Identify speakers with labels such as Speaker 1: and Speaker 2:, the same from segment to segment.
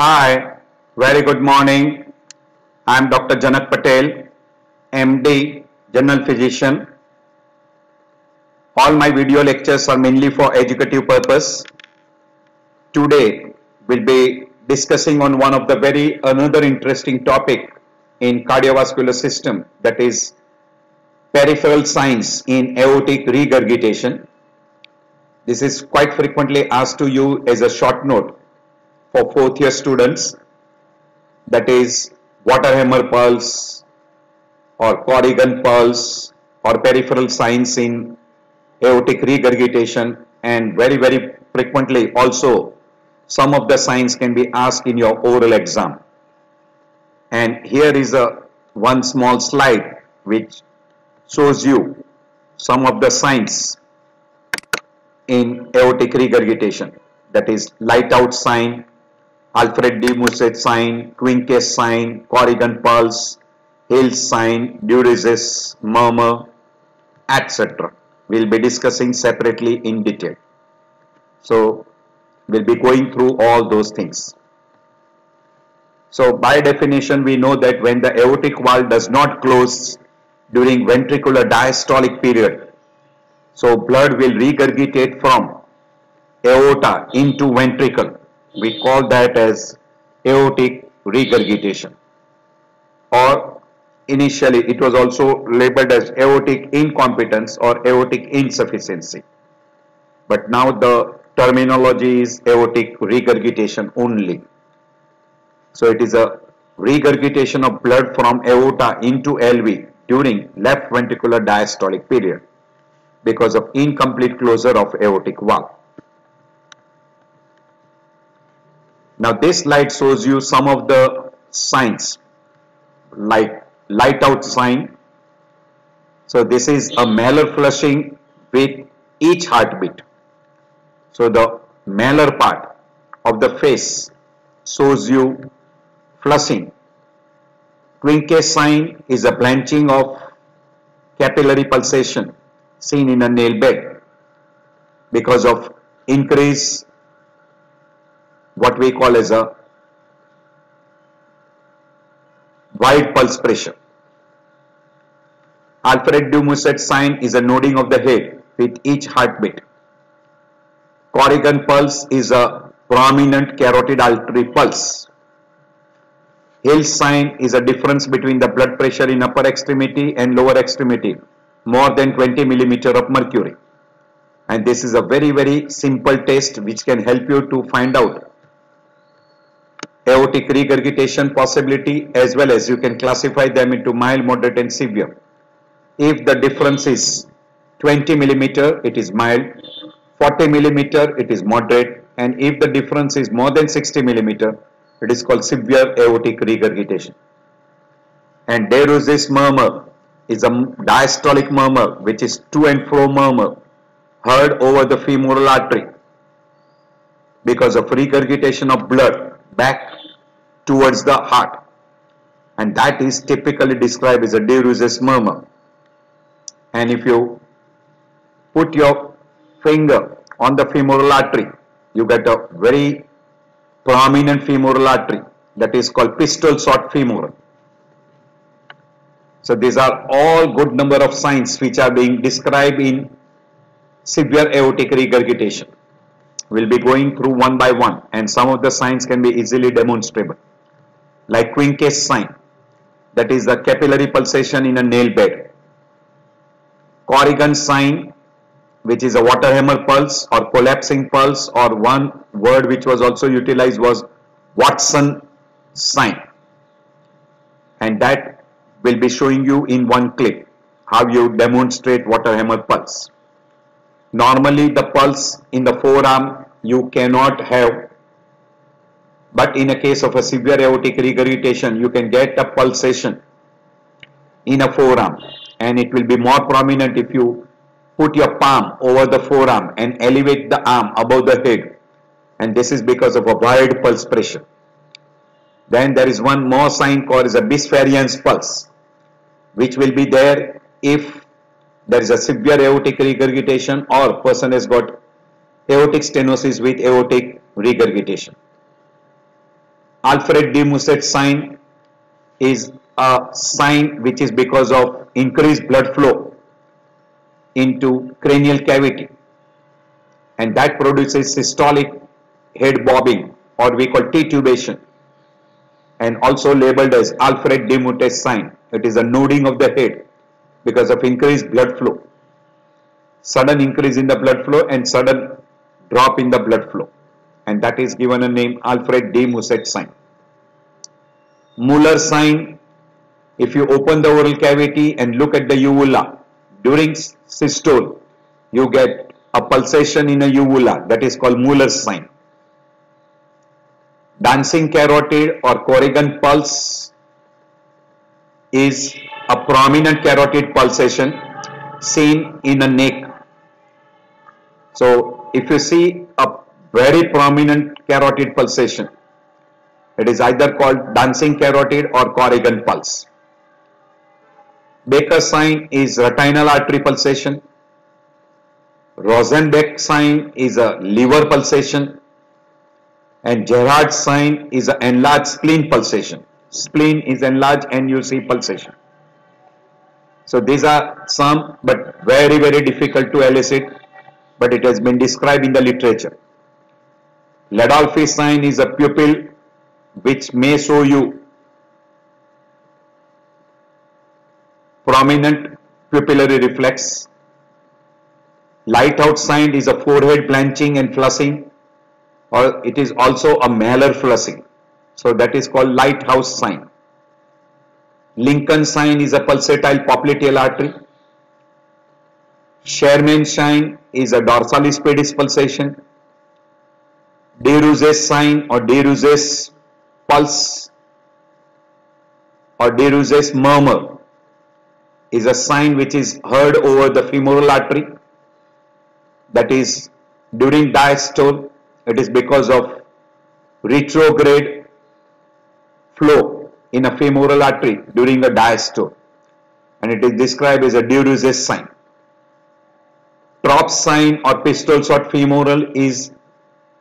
Speaker 1: Hi, very good morning. I am Dr. Janak Patel, MD, General Physician. All my video lectures are mainly for educative purpose. Today we'll be discussing on one of the very another interesting topic in cardiovascular system that is peripheral signs in aortic regurgitation. This is quite frequently asked to you as a short note for fourth year students. That is water hammer pulse or Corrigan pulse or peripheral signs in aortic regurgitation and very very frequently also some of the signs can be asked in your oral exam. And here is a one small slide which shows you some of the signs in aortic regurgitation. That is lighthouse sign Alfred de Musset sign, Quincke's sign, Corrigan pulse, Hill's sign, Duroziez's murmur, etc. We'll be discussing separately in detail. So, we'll be going through all those things. So, by definition, we know that when the aortic valve does not close during ventricular diastolic period, so blood will regurgitate from aorta into ventricle we call that as aortic regurgitation. Or initially it was also labeled as aortic incompetence or aortic insufficiency. But now the terminology is aortic regurgitation only. So it is a regurgitation of blood from aorta into LV during left ventricular diastolic period because of incomplete closure of aortic valve Now this slide shows you some of the signs like lighthouse sign. So this is a malar flushing with each heartbeat. So the malar part of the face shows you flushing. Quincke's sign is a blanching of capillary pulsation seen in a nail bed because of increase what we call as a wide pulse pressure. Alfred de Musset sign is a nodding of the head with each heartbeat. Corrigan pulse is a prominent carotid artery pulse. Hill's sign is a difference between the blood pressure in upper extremity and lower extremity more than 20 millimeter of mercury. And this is a very very simple test which can help you to find out aortic regurgitation possibility as well as you can classify them into mild, moderate and severe. If the difference is 20 millimeter, it is mild, 40 millimeter, it is moderate and if the difference is more than 60 millimeter, it is called severe aortic regurgitation. And there is this murmur is a diastolic murmur which is to and fro murmur heard over the femoral artery because of regurgitation of blood back towards the heart. And that is typically described as a de murmur. And if you put your finger on the femoral artery you get a very prominent femoral artery that is called pistol shot femoral. So these are all good number of signs which are being described in severe aortic regurgitation. We'll be going through one by one and some of the signs can be easily demonstrable like Quincke's sign that is the capillary pulsation in a nail bed. Corrigan sign which is a water hammer pulse or collapsing pulse or one word which was also utilized was Watson sign and that will be showing you in one clip how you demonstrate water hammer pulse. Normally the pulse in the forearm you cannot have but in a case of a severe aortic regurgitation, you can get a pulsation in a forearm and it will be more prominent if you put your palm over the forearm and elevate the arm above the head and this is because of a wide pulse pressure. Then there is one more sign called as a Bisferiens pulse which will be there if there is a severe aortic regurgitation or person has got aortic stenosis with aortic regurgitation. Alfred de Musset sign is a sign which is because of increased blood flow into cranial cavity and that produces systolic head bobbing or we call titubation and also labeled as Alfred de Musset sign. It is a nodding of the head because of increased blood flow. Sudden increase in the blood flow and sudden drop in the blood flow and that is given a name Alfred de Musset sign. Muller sign. If you open the oral cavity and look at the uvula during systole you get a pulsation in a uvula. That is called Muller's sign. Dancing carotid or Corrigan pulse is a prominent carotid pulsation seen in a neck. So if you see a very prominent carotid pulsation, it is either called dancing carotid or Corrigan pulse. Baker sign is retinal artery pulsation. Rosenbach sign is a liver pulsation and Gerard sign is an enlarged spleen pulsation. Spleen is enlarged and you see pulsation. So these are some but very very difficult to elicit but it has been described in the literature. Landolfi sign is a pupil which may show you prominent pupillary reflex. Lighthouse sign is a forehead blanching and flushing or it is also a malar flushing. So that is called lighthouse sign. Lincoln sign is a pulsatile popliteal artery. Sherman sign is a dorsalis pedis pulsation. De sign or De pulse. Or De murmur is a sign which is heard over the femoral artery. That is during diastole it is because of retrograde flow in a femoral artery during a diastole. And it is described as a de sign. Traube sign or pistol shot femoral is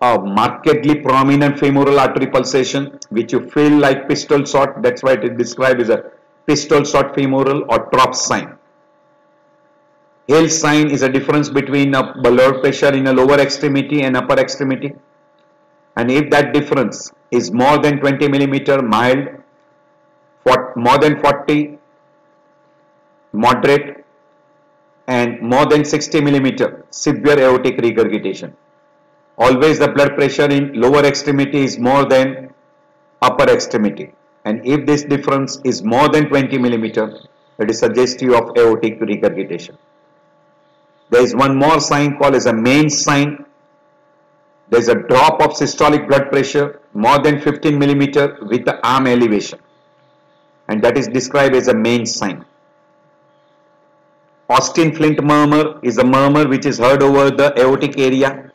Speaker 1: a markedly prominent femoral artery pulsation which you feel like pistol shot that's why it is described as a pistol shot femoral or Traube sign. Hale sign is a difference between a blood pressure in a lower extremity and upper extremity. And if that difference is more than 20 millimeter mild, for more than 40 moderate and more than 60 millimeter severe aortic regurgitation. Always the blood pressure in lower extremity is more than upper extremity and if this difference is more than 20 millimeter it is suggestive of aortic regurgitation. There is one more sign called as a Mayne sign. There is a drop of systolic blood pressure more than 15 millimeter with the arm elevation and that is described as a Mayne sign. Austin Flint murmur is a murmur which is heard over the aortic area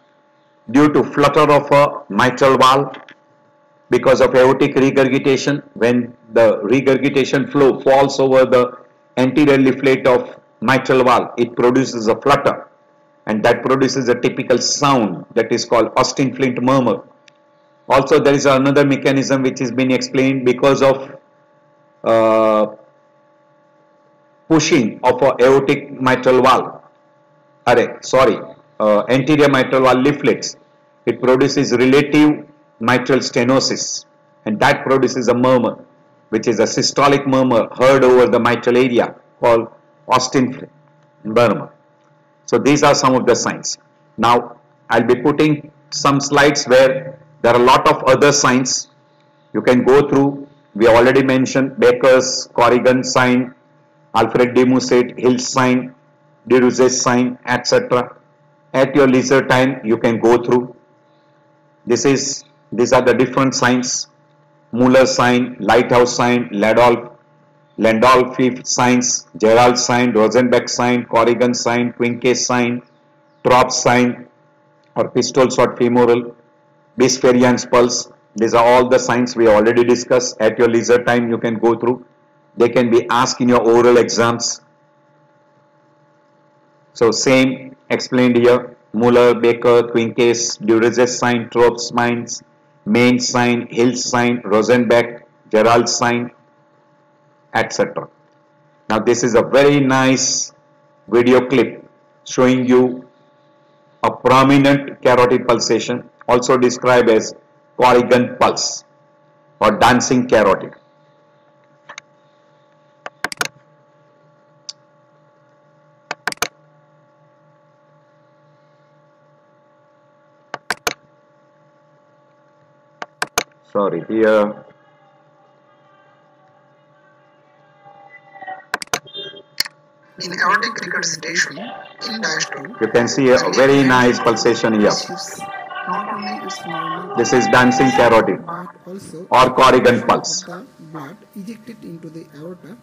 Speaker 1: due to flutter of a mitral valve because of aortic regurgitation when the regurgitation flow falls over the anterior leaflet of mitral valve, it produces a flutter and that produces a typical sound that is called Austin Flint murmur. Also there is another mechanism which is being explained because of uh, pushing of a aortic mitral valve. Array, sorry, uh, anterior mitral valve leaflets. It produces relative mitral stenosis and that produces a murmur which is a systolic murmur heard over the mitral area called Austin Burma. So these are some of the signs. Now I'll be putting some slides where there are a lot of other signs you can go through. We already mentioned Baker's Corrigan sign, Alfred de Musset, Hill sign, de sign, etc. At your leisure time, you can go through. This is these are the different signs: Muller sign, Lighthouse sign, Landolf Landolfi signs, Gerald sign, Rosenbach sign, Corrigan sign, Quincke sign, Traube sign or pistol shot femoral, Bisferiens pulse. These are all the signs we already discussed. At your leisure time you can go through. They can be asked in your oral exams. So same explained here. Muller, Baker, Quincke's, Duroziez sign, Traube signs, Mayne sign, Hill sign, Rosenbach, Gerald sign, etc. Now this is a very nice video clip showing you a prominent carotid pulsation also described as Corrigan pulse or dancing carotid. Sorry, here
Speaker 2: In aortic regurgitation, in 2,
Speaker 1: you can see a very nice pulsation here.
Speaker 2: receives not only its normal
Speaker 1: This is dancing carotid or Corrigan pulse.
Speaker 2: blood ejected into the aorta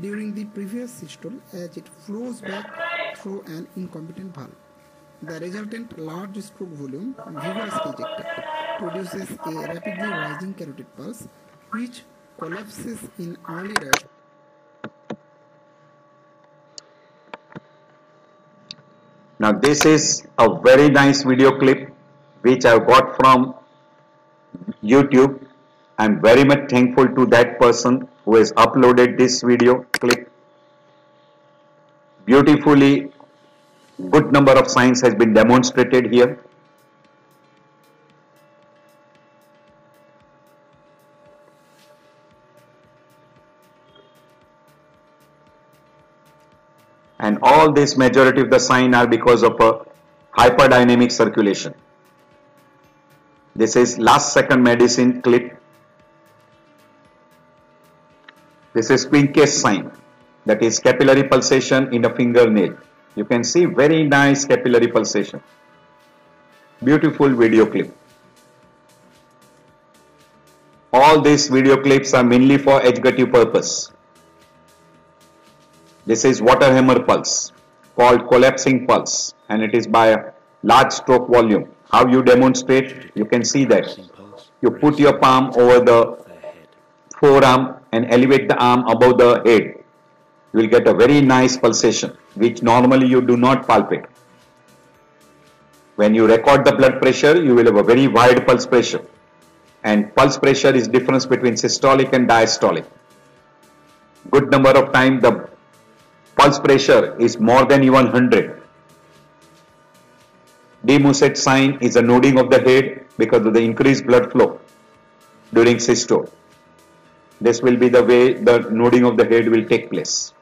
Speaker 2: during the previous systole as it flows back through an incompetent valve. The resultant large stroke volume, vigorously ejected, produces a rapidly rising carotid pulse which collapses in early dash
Speaker 1: Now this is a very nice video clip which I got from YouTube. I'm very much thankful to that person who has uploaded this video clip. Beautifully good number of signs has been demonstrated here. And all this majority of the sign are because of a hyperdynamic circulation. This is last second medicine clip. This is Quincke's sign that is capillary pulsation in a fingernail. You can see very nice capillary pulsation. Beautiful video clip. All these video clips are mainly for educative purpose. This is water hammer pulse called collapsing pulse and it is by a large stroke volume. How you demonstrate? You can see that. You put your palm over the forearm and elevate the arm above the head. You will get a very nice pulsation which normally you do not palpate. When you record the blood pressure, you will have a very wide pulse pressure. And pulse pressure is difference between systolic and diastolic. Good number of time the pulse pressure is more than even 100. de Musset sign is a nodding of the head because of the increased blood flow during systole. This will be the way the nodding of the head will take place.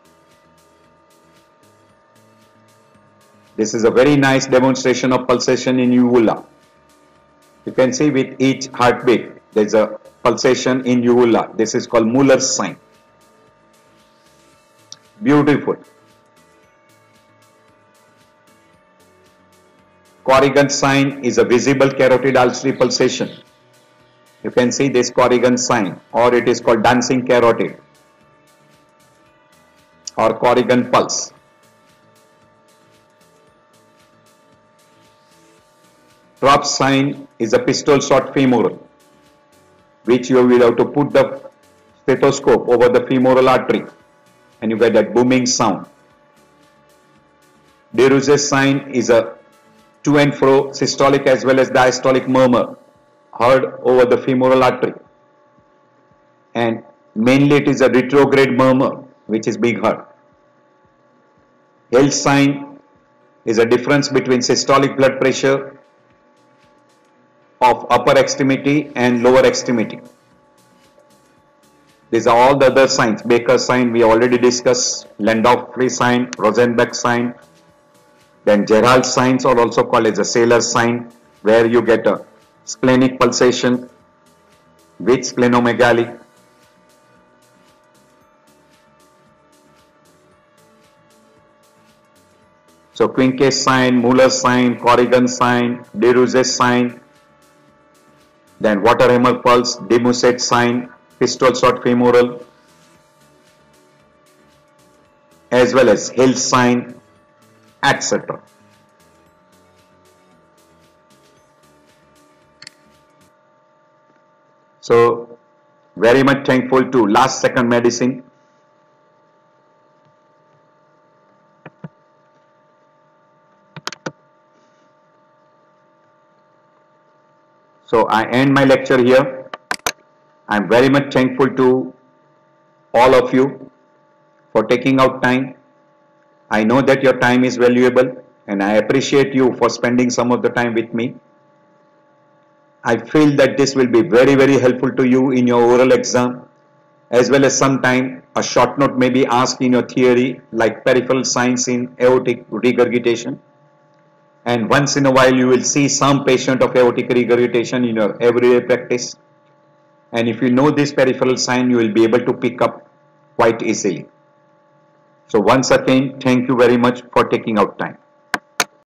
Speaker 1: This is a very nice demonstration of pulsation in uvula. You can see with each heartbeat there is a pulsation in uvula. This is called Muller's sign. Beautiful. Corrigan sign is a visible carotid artery pulsation. You can see this Corrigan sign or it is called dancing carotid or Corrigan pulse. Drop sign is a pistol shot femoral which you will have to put the stethoscope over the femoral artery and you get that booming sound. Duroziez's sign is a to and fro systolic as well as diastolic murmur heard over the femoral artery and mainly it is a retrograde murmur which is being heard. Hill sign is a difference between systolic blood pressure of upper extremity and lower extremity. These are all the other signs. Baker sign we already discussed. Landolfi sign, Rosenbach sign. Then Gerald signs are also called as a Sailer sign where you get a splenic pulsation with splenomegaly. So Quincke's sign, Muller's sign, Corrigan sign, De Duroziez's sign, then water hammer pulse, de Musset sign, pistol shot femoral, as well as Hill sign, etc. So, very much thankful to Last Second Medicine. So I end my lecture here. I'm very much thankful to all of you for taking out time. I know that your time is valuable and I appreciate you for spending some of the time with me. I feel that this will be very very helpful to you in your oral exam as well as sometime a short note may be asked in your theory like peripheral signs in aortic regurgitation and once in a while you will see some patient of aortic regurgitation in your everyday practice and if you know this peripheral sign you will be able to pick up quite easily. So once again thank you very much for taking out time.